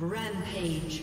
Rampage.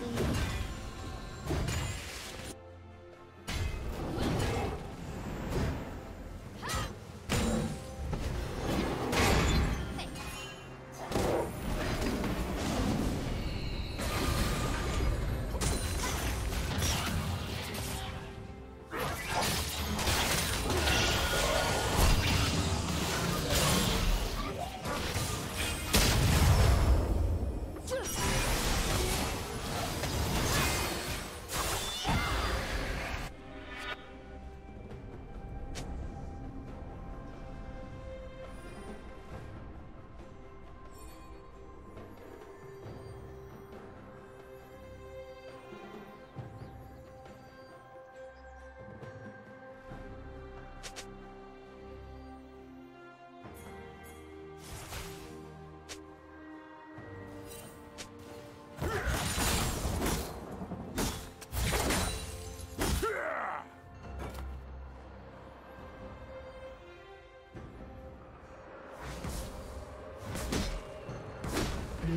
Bumblebee.